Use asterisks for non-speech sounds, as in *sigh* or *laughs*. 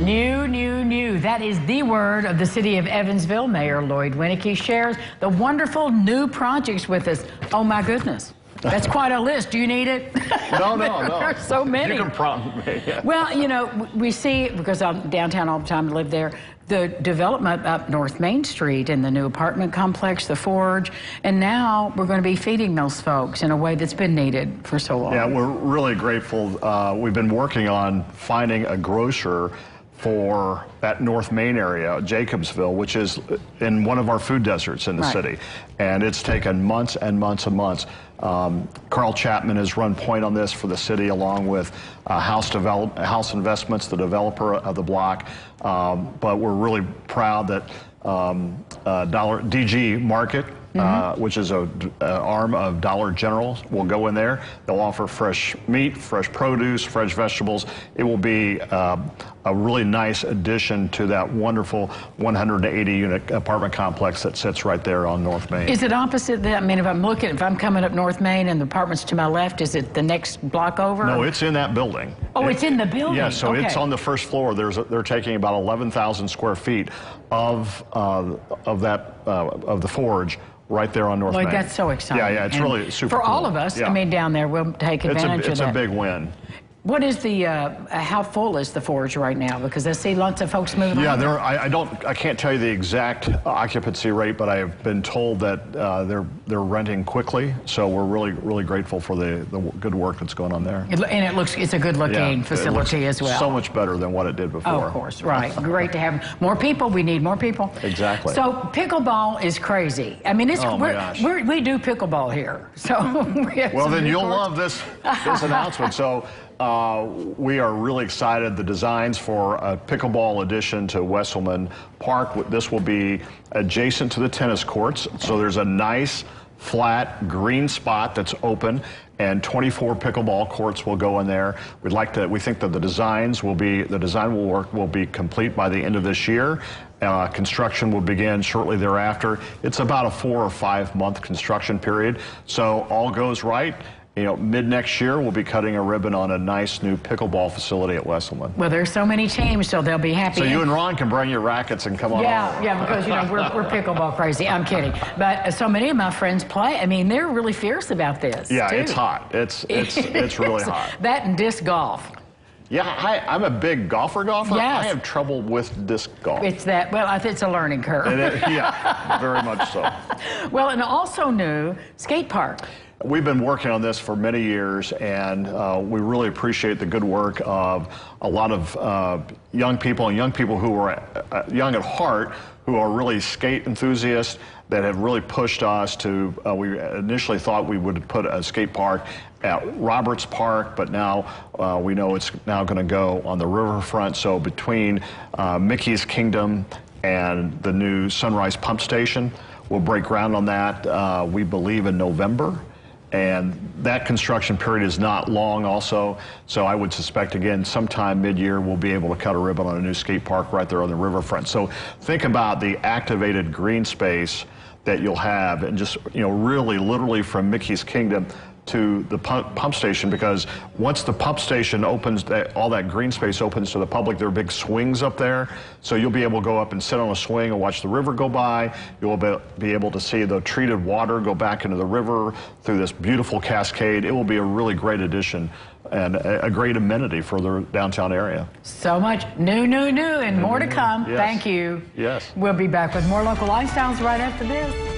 New, new, new. That is the word of the city of Evansville. Mayor Lloyd Winnecke shares the wonderful new projects with us. Oh, my goodness. That's quite a list. Do you need it? No, no, *laughs* no. there are so many. You can prompt me. *laughs* Well, you know, we see, because I'm downtown all the time, I live there, the development up North Main Street and the new apartment complex, the Forge, and now we're going to be feeding those folks in a way that's been needed for so long. Yeah, we're really grateful. Uh, we've been working on finding a grocer for that North Main area, Jacobsville, which is in one of our food deserts in the Right. city. And it's taken months and months and months. Um, Carl Chapman has run point on this for the city along with uh, House, Develop, House Investments, the developer of the block. Um, but we're really proud that um, uh, Dollar DG Market, uh, which is a uh, arm of Dollar General, will go in there. They'll offer fresh meat, fresh produce, fresh vegetables. It will be uh, a really nice addition to that wonderful 180 unit apartment complex that sits right there on North Main. Is it opposite that? I mean, if I'm looking, if I'm coming up North Main and the apartment's to my left, is it the next block over? no, it's in that building. Oh, It- it's in the building. Yeah, so it's on the first floor. There's a, they're taking about 11,000 square feet of uh, of that uh, of the forge right there on North Lloyd, Main. that's so exciting. Yeah, yeah, it's And really super For all of us, Yeah. I mean, down there, we'll take It's a, advantage it's of a that. big win. What is the, uh, how full is the Forge right now? Because I see lots of folks moving Yeah, there. I, I don't. I can't tell you the exact occupancy rate, but I have been told that uh, they're they're renting quickly. So we're really really grateful for the the good work that's going on there. It And it looks, it's a good looking Yeah, facility as well. So much better than what it did before. Oh, of course, right. *laughs* Great to have more people. We need more people. Exactly. So pickleball is crazy. I mean, it's Oh, we're. We're, we do pickleball here. *laughs* So *laughs* we have Well, then you'll love this this announcement. So. Uh, we are really excited. The designs for a pickleball addition to Wesselman Park. This will be adjacent to the tennis courts. So there's a nice, flat, green spot that's open, and 24 pickleball courts will go in there. We'd like to. We think that the designs will be the design will work will be complete by the end of this year. Uh, construction will begin shortly thereafter. It's about a four or five month construction period. So all goes right. You know, mid next year we'll be cutting a ribbon on a nice new pickleball facility at Wesselman. Well, there's so many teams, so they'll be happy. So you and Ron can bring your rackets and come on. Yeah, over. yeah, because you know we're, we're pickleball crazy. I'm kidding, but so many of my friends play. I mean, they're really fierce about this. Yeah, too. it's hot. It's it's *laughs* it's really hot. That and disc golf. Yeah, I, I'm a big golfer. Golfer. Yes. I have trouble with disc golf. It's that. Well, I it's a learning curve. It- yeah, very much so. *laughs* Well, and also new skate park. We've been working on this for many years, and uh, we really appreciate the good work of a lot of uh, young people and young people who are uh, young at heart, who are really skate enthusiasts that have really pushed us to. Uh, we initially thought we would put a skate park at Roberts Park, but now uh, we know it's now going to go on the riverfront. So between uh, Mickey's Kingdom and the new Sunrise Pump Station, we'll break ground on that. We believe in November. And that construction period is not long also. So I would suspect, again, sometime mid-year, we'll be able to cut a ribbon on a new skate park right there on the riverfront. So think about the activated green space that you'll have and just, you know, really literally from Mickey's Kingdom to the pump, pump station because once the pump station opens, all that green space opens to the public, there are big swings up there. So you'll be able to go up and sit on a swing and watch the river go by. You'll be, be able to see the treated water go back into the river through this beautiful cascade. It will be a really great addition and a, a great amenity for the downtown area. So much new, new, new, and more to come. Yes. Thank you. Yes. We'll be back with more local lifestyles right after this.